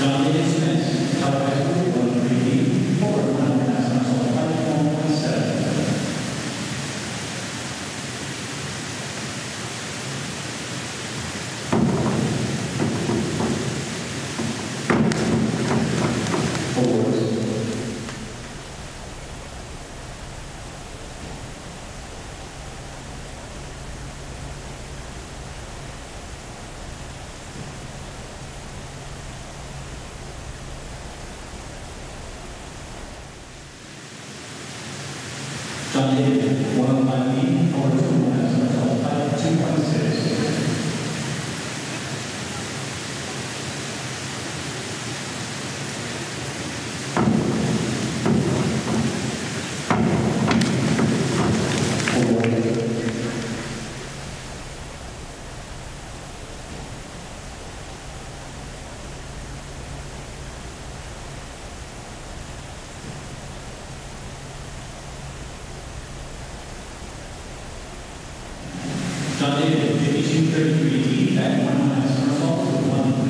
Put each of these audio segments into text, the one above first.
John A. Smith, Colorado, 전쟁 원만히 벌어지고 나서 발전관세 David, fifty-two thirty-three D, back one uh, half somersaults with one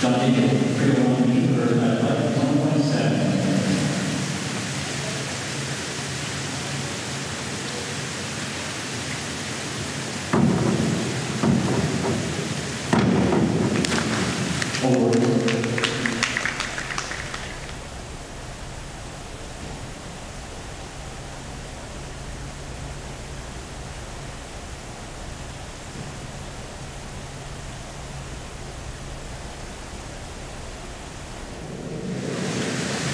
John oh one B, first back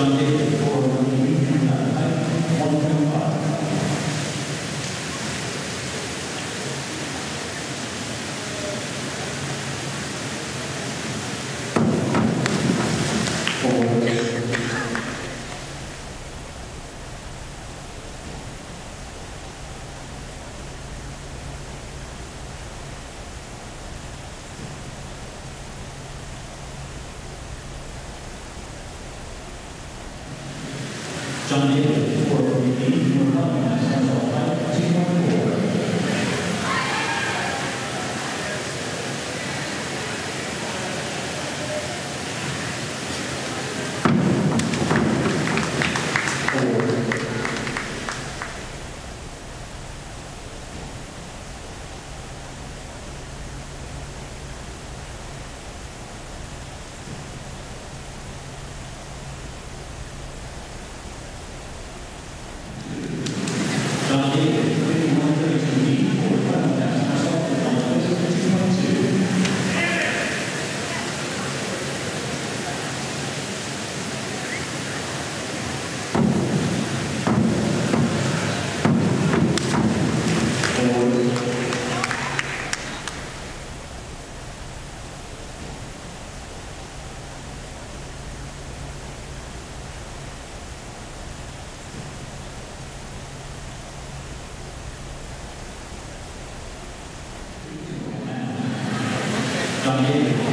John David Ford, 1.5. John David, four oh three John David.